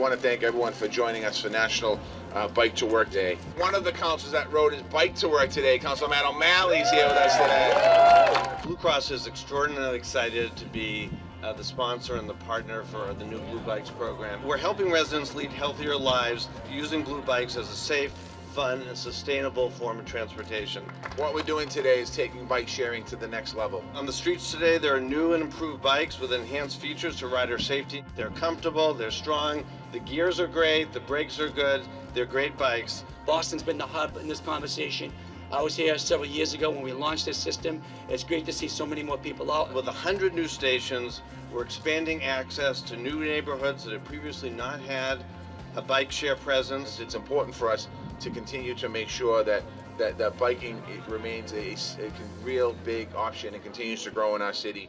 I want to thank everyone for joining us for National uh, Bike to Work Day. One of the councils that rode his bike to work today, Councilman O'Malley's here with us today. Blue Cross is extraordinarily excited to be uh, the sponsor and the partner for the new Blue Bikes program. We're helping residents lead healthier lives using Blue Bikes as a safe, fun, and sustainable form of transportation. What we're doing today is taking bike sharing to the next level. On the streets today, there are new and improved bikes with enhanced features to rider safety. They're comfortable, they're strong, the gears are great, the brakes are good, they're great bikes. Boston's been the hub in this conversation. I was here several years ago when we launched this system. It's great to see so many more people out. With 100 new stations, we're expanding access to new neighborhoods that have previously not had a bike share presence. It's important for us to continue to make sure that that, that biking remains a, a real big option and continues to grow in our city.